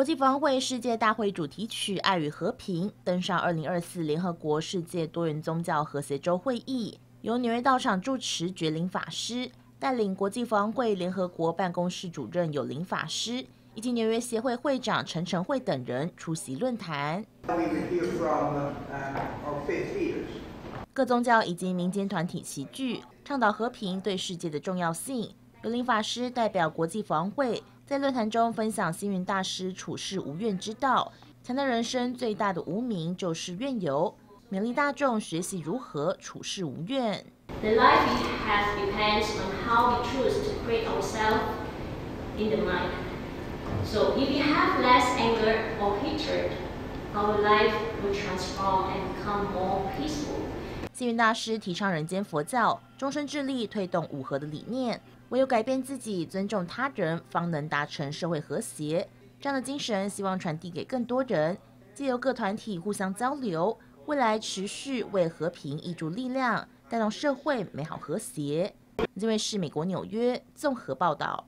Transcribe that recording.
国际防会世界大会主题曲《爱与和平》登上2024联合国世界多元宗教和谐周会议，由纽约道场住持觉林法师带领国际防会联合国办公室主任有林法师以及纽约协会会长陈晨慧等人出席论坛。各宗教以及民间团体齐聚，倡导和平对世界的重要性。有林法师代表国际防会。在论坛中分享星云大师处世无怨之道，强调人生最大的无名就是怨尤，勉励大众学习如何处世无怨。The life has depends on how we choose to create ourselves in the mind. So if you have less anger or hatred, our life will transform and become more peaceful. 星云大师提倡人间佛教，终身致力推动五和的理念。唯有改变自己，尊重他人，方能达成社会和谐。这样的精神，希望传递给更多人，借由各团体互相交流，未来持续为和平挹注力量，带动社会美好和谐。这位是美国纽约综合报道。